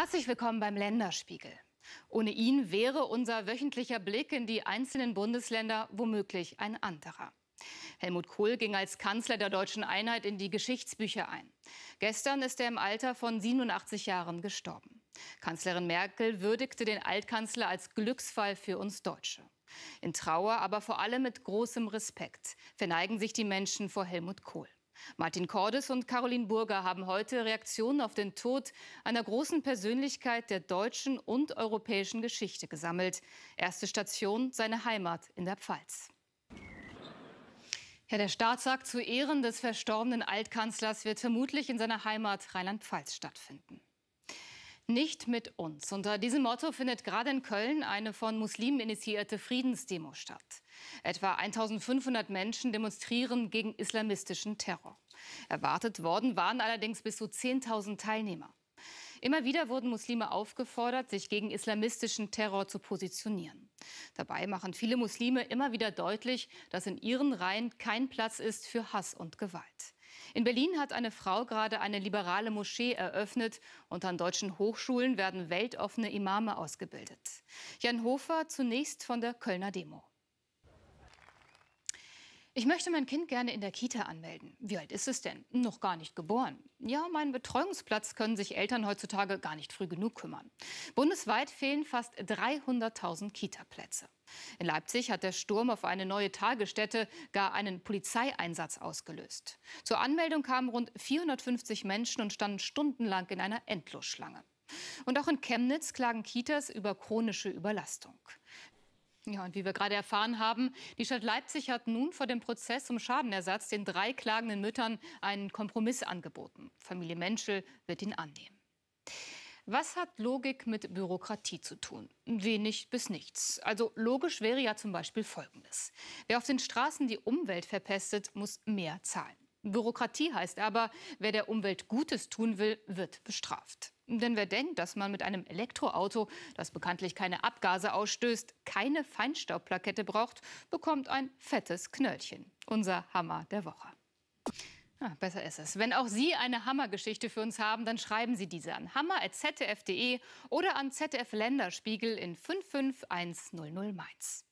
Herzlich willkommen beim Länderspiegel. Ohne ihn wäre unser wöchentlicher Blick in die einzelnen Bundesländer womöglich ein anderer. Helmut Kohl ging als Kanzler der deutschen Einheit in die Geschichtsbücher ein. Gestern ist er im Alter von 87 Jahren gestorben. Kanzlerin Merkel würdigte den Altkanzler als Glücksfall für uns Deutsche. In Trauer, aber vor allem mit großem Respekt verneigen sich die Menschen vor Helmut Kohl. Martin Cordes und Caroline Burger haben heute Reaktionen auf den Tod einer großen Persönlichkeit der deutschen und europäischen Geschichte gesammelt. Erste Station seine Heimat in der Pfalz. Ja, der Staatsakt zu Ehren des verstorbenen Altkanzlers wird vermutlich in seiner Heimat Rheinland-Pfalz stattfinden. Nicht mit uns. Unter diesem Motto findet gerade in Köln eine von Muslimen initiierte Friedensdemo statt. Etwa 1500 Menschen demonstrieren gegen islamistischen Terror. Erwartet worden waren allerdings bis zu 10.000 Teilnehmer. Immer wieder wurden Muslime aufgefordert, sich gegen islamistischen Terror zu positionieren. Dabei machen viele Muslime immer wieder deutlich, dass in ihren Reihen kein Platz ist für Hass und Gewalt. In Berlin hat eine Frau gerade eine liberale Moschee eröffnet und an deutschen Hochschulen werden weltoffene Imame ausgebildet. Jan Hofer zunächst von der Kölner Demo. Ich möchte mein Kind gerne in der Kita anmelden. Wie alt ist es denn? Noch gar nicht geboren. Ja, um einen Betreuungsplatz können sich Eltern heutzutage gar nicht früh genug kümmern. Bundesweit fehlen fast 300.000 Kita-Plätze. In Leipzig hat der Sturm auf eine neue Tagesstätte gar einen Polizeieinsatz ausgelöst. Zur Anmeldung kamen rund 450 Menschen und standen stundenlang in einer Endlosschlange. Und auch in Chemnitz klagen Kitas über chronische Überlastung. Ja, und wie wir gerade erfahren haben, die Stadt Leipzig hat nun vor dem Prozess um Schadenersatz den drei klagenden Müttern einen Kompromiss angeboten. Familie Menschel wird ihn annehmen. Was hat Logik mit Bürokratie zu tun? Wenig bis nichts. Also logisch wäre ja zum Beispiel Folgendes. Wer auf den Straßen die Umwelt verpestet, muss mehr zahlen. Bürokratie heißt aber, wer der Umwelt Gutes tun will, wird bestraft. Denn wer denkt, dass man mit einem Elektroauto, das bekanntlich keine Abgase ausstößt, keine Feinstaubplakette braucht, bekommt ein fettes Knöllchen. Unser Hammer der Woche. Ja, besser ist es. Wenn auch Sie eine Hammergeschichte für uns haben, dann schreiben Sie diese an hammer.zf.de oder an ZDF Länderspiegel in 55100 Mainz.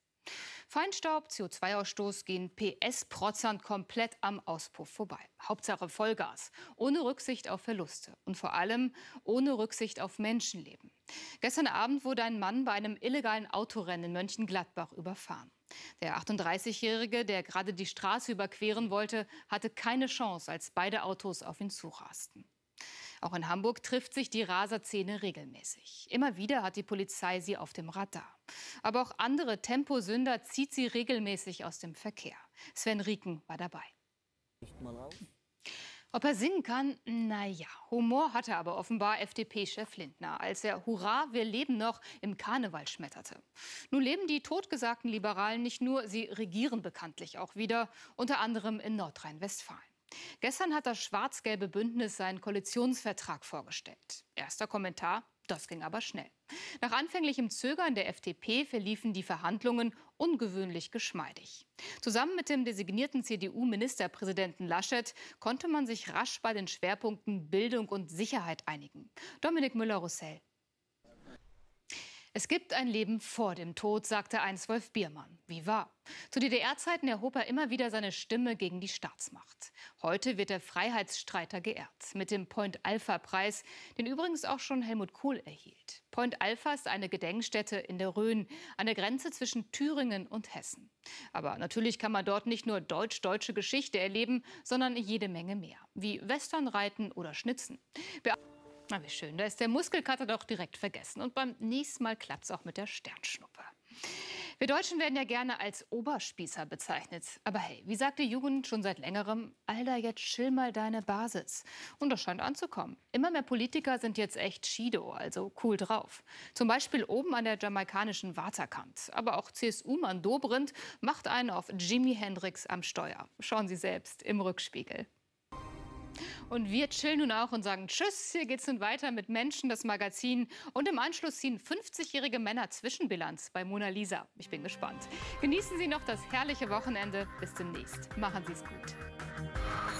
Feinstaub, CO2-Ausstoß gehen PS-Protzern komplett am Auspuff vorbei. Hauptsache Vollgas, ohne Rücksicht auf Verluste und vor allem ohne Rücksicht auf Menschenleben. Gestern Abend wurde ein Mann bei einem illegalen Autorennen in Mönchengladbach überfahren. Der 38-Jährige, der gerade die Straße überqueren wollte, hatte keine Chance, als beide Autos auf ihn zurasten. Auch in Hamburg trifft sich die Raserszene regelmäßig. Immer wieder hat die Polizei sie auf dem Radar. Aber auch andere Temposünder zieht sie regelmäßig aus dem Verkehr. Sven Rieken war dabei. Ob er singen kann? Naja, Humor hatte aber offenbar FDP-Chef Lindner, als er Hurra, wir leben noch im Karneval schmetterte. Nun leben die totgesagten Liberalen nicht nur, sie regieren bekanntlich auch wieder, unter anderem in Nordrhein-Westfalen. Gestern hat das schwarz-gelbe Bündnis seinen Koalitionsvertrag vorgestellt. Erster Kommentar, das ging aber schnell. Nach anfänglichem Zögern der FDP verliefen die Verhandlungen ungewöhnlich geschmeidig. Zusammen mit dem designierten CDU-Ministerpräsidenten Laschet konnte man sich rasch bei den Schwerpunkten Bildung und Sicherheit einigen. Dominik Müller-Roussel. Es gibt ein Leben vor dem Tod, sagte einst Wolf Biermann. Wie wahr? Zu DDR-Zeiten erhob er immer wieder seine Stimme gegen die Staatsmacht. Heute wird der Freiheitsstreiter geehrt mit dem Point-Alpha-Preis, den übrigens auch schon Helmut Kohl erhielt. Point Alpha ist eine Gedenkstätte in der Rhön, an der Grenze zwischen Thüringen und Hessen. Aber natürlich kann man dort nicht nur deutsch-deutsche Geschichte erleben, sondern jede Menge mehr, wie Westernreiten oder Schnitzen. Be na, wie schön. Da ist der Muskelkater doch direkt vergessen. Und beim nächsten Mal klappt es auch mit der Sternschnuppe. Wir Deutschen werden ja gerne als Oberspießer bezeichnet. Aber hey, wie sagt die Jugend schon seit längerem, Alter, jetzt chill mal deine Basis. Und das scheint anzukommen. Immer mehr Politiker sind jetzt echt Shido, also cool drauf. Zum Beispiel oben an der jamaikanischen Waterkant. Aber auch CSU-Mann Dobrindt macht einen auf Jimi Hendrix am Steuer. Schauen Sie selbst im Rückspiegel. Und wir chillen nun auch und sagen Tschüss. Hier geht's nun weiter mit Menschen, das Magazin. Und im Anschluss ziehen 50-jährige Männer Zwischenbilanz bei Mona Lisa. Ich bin gespannt. Genießen Sie noch das herrliche Wochenende. Bis demnächst. Machen Sie es gut.